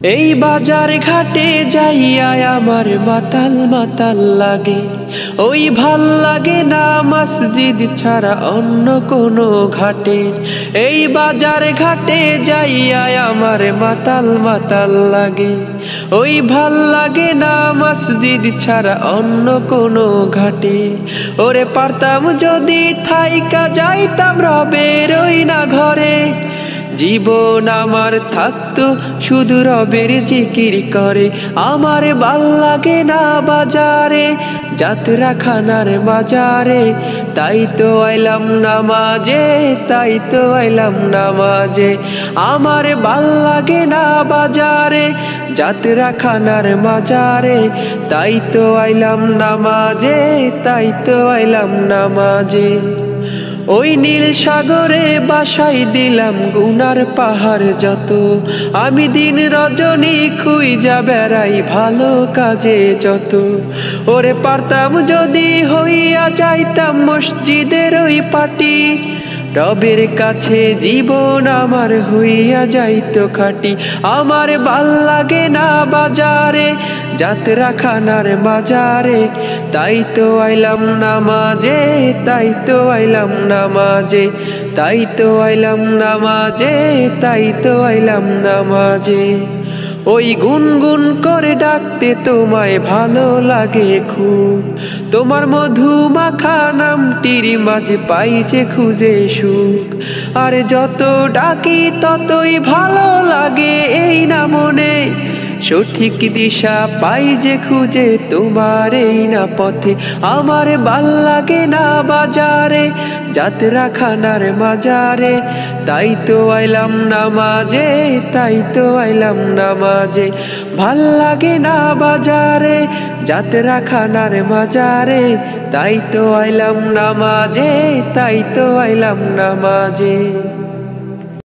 এই বাজার ঘাটে যাইয়া আমার মাতাল মাতাল লাগে। ওই ভালো লাগে না মসজিদ ছাড়া অন্য কোনো ঘাটে। এই বাজার ঘাটে যাইয়া আমার মাতাল মাতাল লাগে। ওই ভালো লাগে না মসজিদ ছাড়া অন্য কোনো ঘাটে। ওরে পারতাম যদি থাইকা যাইতাম রবের ওই না ঘরে। জীবন আমার থাকতো, শুধু রবের জিকির করে। আমার ভালো লাগে না বাজারে, যাত্রা খানার বাজারে। তাই তো আইলাম নামাজে, তাই তো আইলাম নামাজে। আমার ভালো লাগে না বাজারে, যাত্রা খানার মাজারে তাই তো আইলাম নামাজে, তাই তো আইলাম নামাজে। ওই নীল সাগরে বাসাই দিলাম গুনার পাহাড় যত। আমি দিন রজনী খুই যা বেড়াই ভালো কাজে যত। ওরে পারতাম যদি হইয়া যাইতাম মসজিদের ওই পাটি। রবের কাছে জীবন আমার হইয়া যাইতো খাটি। আমার ভালো লাগে না বাজারে, যাত্রা খানার মাজারে তাই তো আইলাম নামাজে, তাই তো আইলাম নামাজে, তাই তো আইলাম নামাজে, তাই তো আইলাম নামাজে। ওই গুনগুন করে ডাকতে তোমায় ভালো লাগে খুব। তোমার মধু মাখা নামটির মাঝে পাইছে খুঁজে সুখ। আর যত ডাকি ততই ভালো সঠিক দিশা পাই যে খুঁজে তোমার এই না পথে। আমার ভালো লাগে না বাজারে, যাত্রা খানার মাজারে। তাই তো আইলাম নামাজে তাই তো আইলাম নামাজে ভালো লাগে না বাজারে, যাত্রা খানার মাজারে। তাই তো আইলাম নামাজে তাই তো আইলাম নামাজে